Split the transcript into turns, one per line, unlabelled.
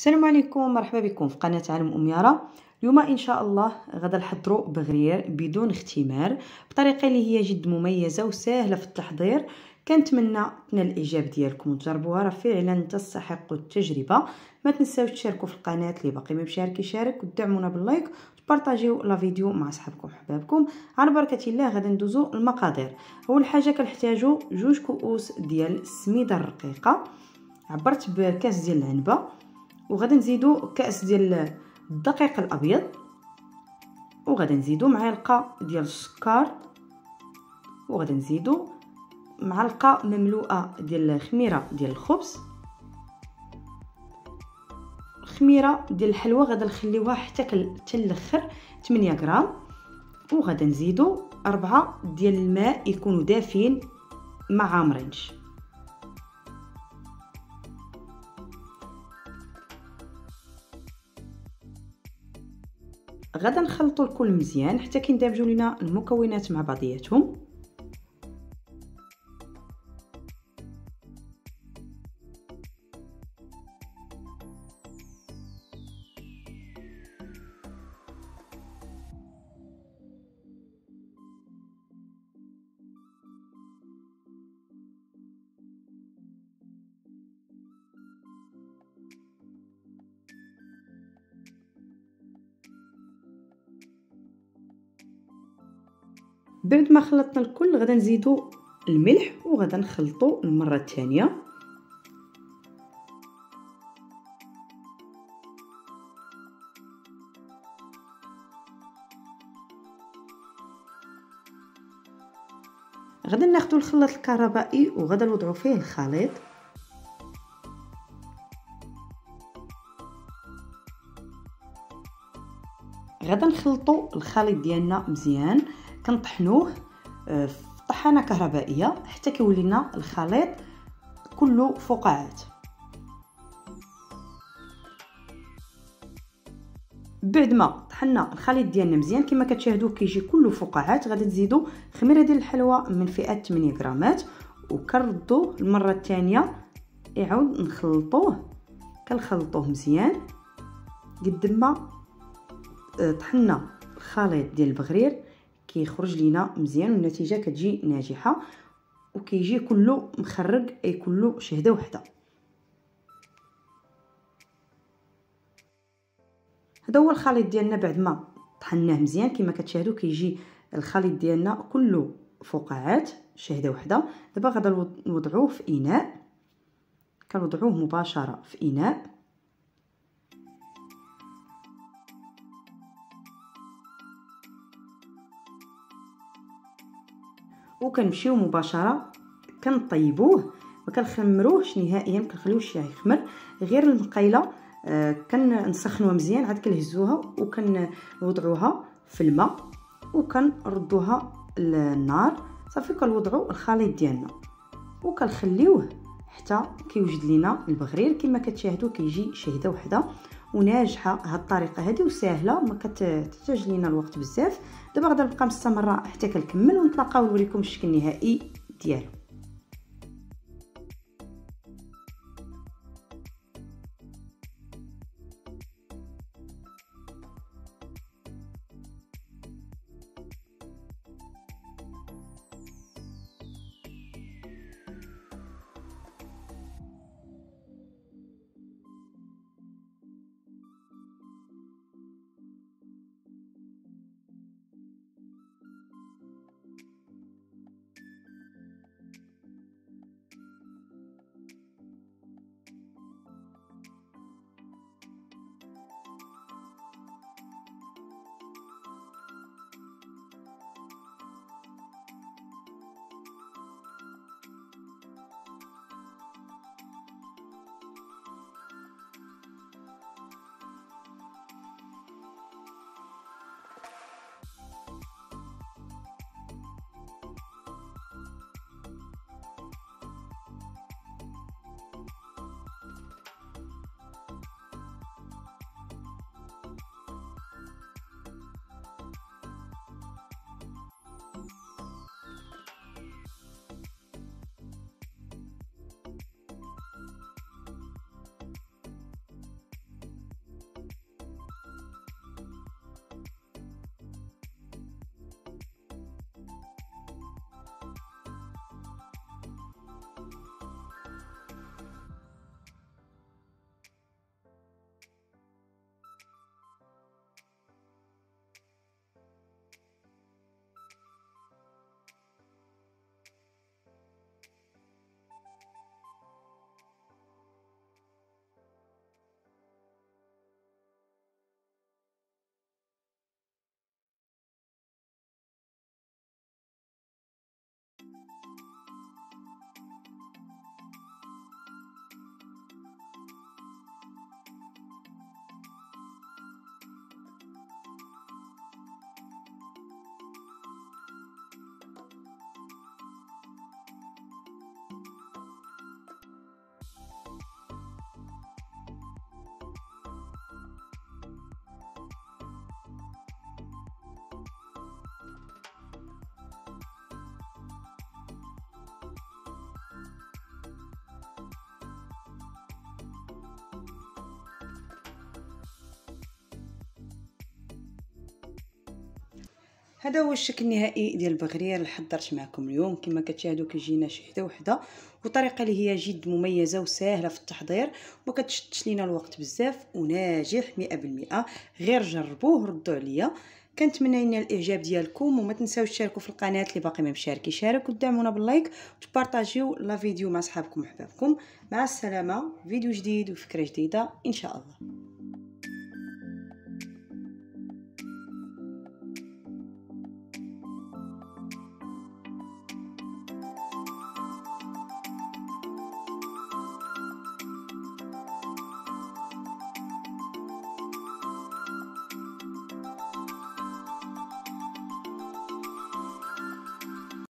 السلام عليكم مرحبا بكم في قناة عالم ام يارا اليوم إن شاء الله غدا نحضروا بغرير بدون اختمار بطريقة اللي هي جد مميزة وسهله في التحضير. كنتمنى تنال الاعجاب ديالكم وتجربوها راه فعلا تستحق التجربة. ما تنساوش تشاركوا في القناة اللي باقي ما مشارك يشارك ودعمونا بال like وتبارطاجيو la vidéo مع صحابكم وحبابكم على بركة الله غادي ندوزو المقادير أول حاجة كنحتاجو جوج كؤوس ديال السميده الرقيقة. عبرت بكاس ديال العنبة. وغادي نزيدو كأس ديال الدقيق الأبيض وغادي نزيدو معلقة ديال السكر وغادي نزيدو معلقة مملوءة ديال الخميره ديال الخبز. خميرة ديال الحلوى غادي نخليوها حتى حتى الأخر 8 غرام. وغادي نزيدو أربعة ديال الماء يكونوا دافين ما عامرينش غدا نخلطوا الكل مزيان حتى كيندمجوا لينا المكونات مع بعضياتهم. بعد ما خلطنا الكل غدا نزيدو الملح وغدا نخلطو المرة الثانية غدا ناخدو الخلاط الكهربائي وغدا نوضعو فيه الخليط. غدا نخلطو الخليط ديالنا مزيان. كنطحنوه آه، في طحانة كهربائية حتى كيولي لنا الخليط كله فقاعات بعد ما طحنا الخليط ديالنا مزيان كما كتشاهدوا كيجي كله فقاعات غادي تزيدوا خميرة ديال الحلوى من فئة 8 غرامات وكنردوه المرة الثانية يعاود نخلطوه. كنخلطوه مزيان. قد ما آه، طحنا الخليط ديال البغرير كيخرج لينا مزيان والنتيجة كتجي ناجحة وكيجي كله مخرج أي كله شهدة وحدة. هذا هو الخليط ديالنا بعد ما طحناه مزيان. كما كتشاهدوا كيجي الخليط ديالنا كله فقاعات شهدة وحدة. دابا غادا نوضعوه في إناء. كنوضعوه مباشرة في إناء. وكنمشيو مباشرة كنطيبوه ما كنخمروهش نهائيا ما كنخليوش يخمر. غير المقيله آه كنسخنوها مزيان عاد كنهزوها وكنوضعوها في الماء وكنردوها للنار. صافي كنوضعوا الخليط ديالنا وكنخليوه حتى كيوجد لينا البغرير. كما كتشاهدوا كيجي شهده وحدة. وناجحة. هاد الطريقة هذه وسهلة ما كتحتاج لينا الوقت بزاف. دابا غادي نبقى مستمرة حتى كنكمل ونتلاقاو نوريكم الشكل النهائي ديالو. هذا هو الشكل النهائي ديال البغرير اللي حضرت معكم اليوم. كما كتشاهدوا كيجينا شحده وحدة وطريقة اللي هي جد مميزة وسهله في التحضير وما كتشدش لينا الوقت بزاف وناجح 100% غير جربوه ردوا عليا. كنتمنى ينال الإعجاب ديالكم وما تنساوش تشاركوا في القناة اللي باقي ما مشارك يشارك ودعمونا باللايك وتبارطاجيو لا فيديو مع صحابكم وحبابكم. مع السلامة. فيديو جديد وفكرة جديدة إن شاء الله.